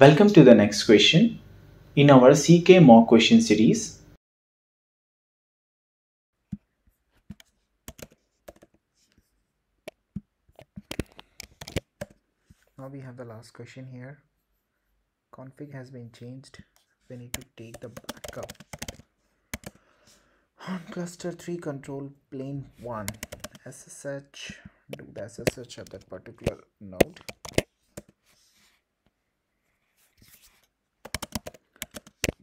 Welcome to the next question in our CK mock question series. Now we have the last question here. Config has been changed. We need to take the backup on cluster 3 control plane 1 SSH do the SSH at that particular node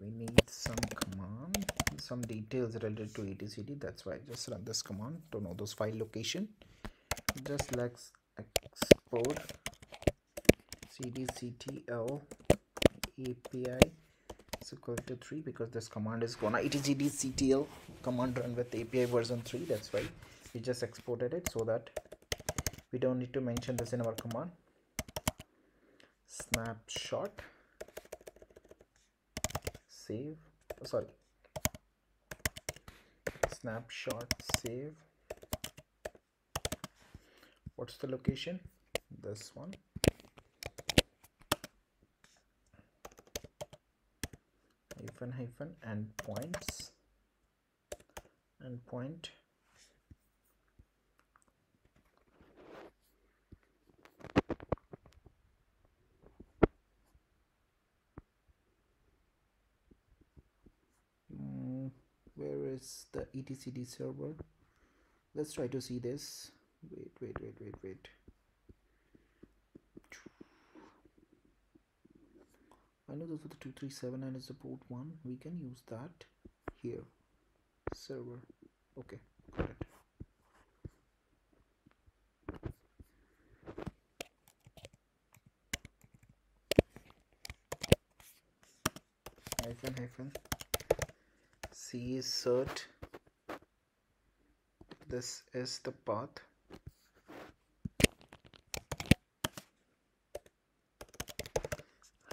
we need some command some details related to etcd that's why I just run this command to know those file location. Just let's export etcdctl api is equal to 3 because this command is gonna etcdctl command run with api version 3 that's why we just exported it so that we don't need to mention this in our command. Snapshot save. Oh, sorry. Snapshot save. What's the location? This one. Hyphen hyphen endpoints and point the etcd server. Let's try to see this. Wait wait wait wait wait. I know this is the 237 and it's the port 1 we can use that here. Server. Okay got it. Hyphen hyphen c cert this is the path.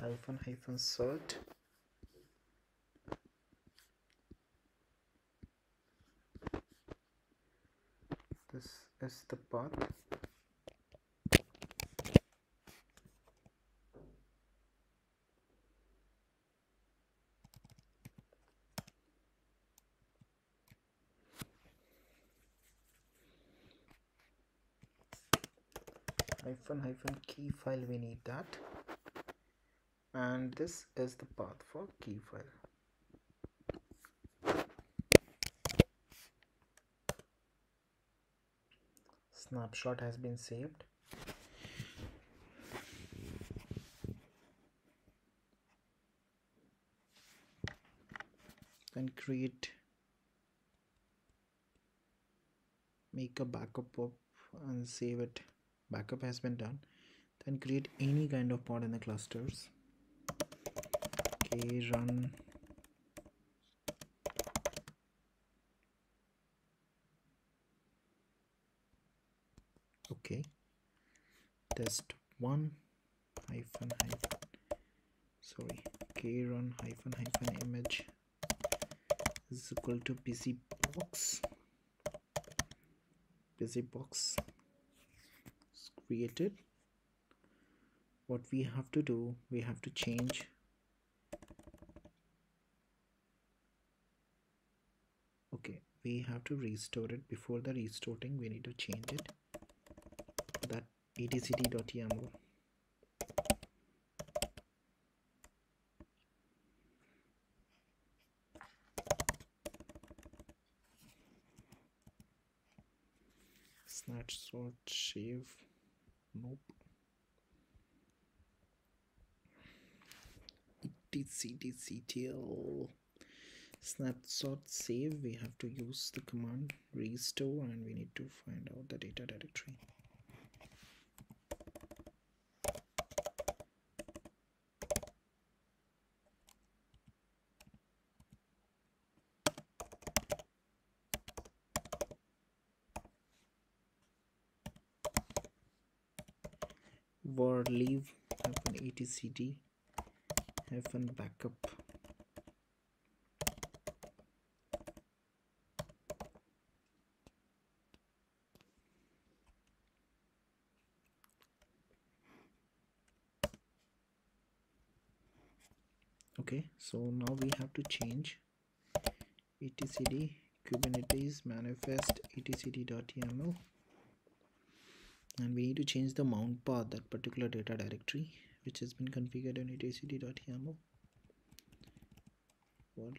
Hyphen hyphen cert this is the path hyphen hyphen key file we need that. And this is the path for key file. Snapshot has been saved. Then create make a backup of and save it backup has been done. Then create any kind of pod in the clusters. K run. Okay. Test one hyphen hyphen. Sorry. K run hyphen hyphen image is equal to busy box. Busybox created. What we have to do we have to change. Okay we have to restore it. Before the restoring we need to change it. That etcd.yaml snapshot save nope. Etcdctl snapshot save we have to use the command restore and we need to find out the data directory lib hyphen etcd hyphen backup. Okay so now we have to change etcd kubernetes manifest etcd.yaml and we need to change the mount path that particular data directory which has been configured in etcd.yaml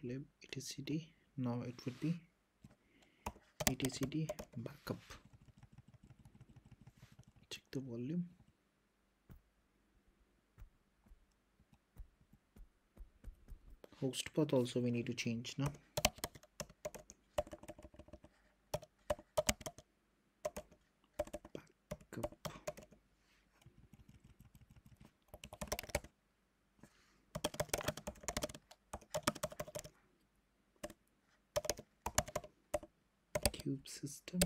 lib etcd now it would be etcd backup. Check the volume. Host path also we need to change now kube system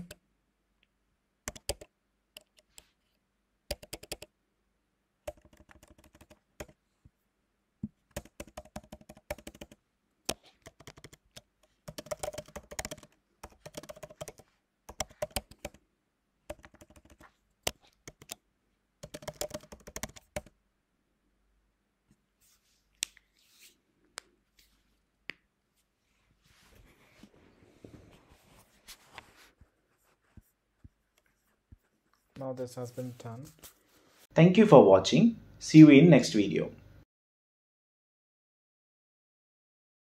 now this has been done Thank you for watching. See you in next video.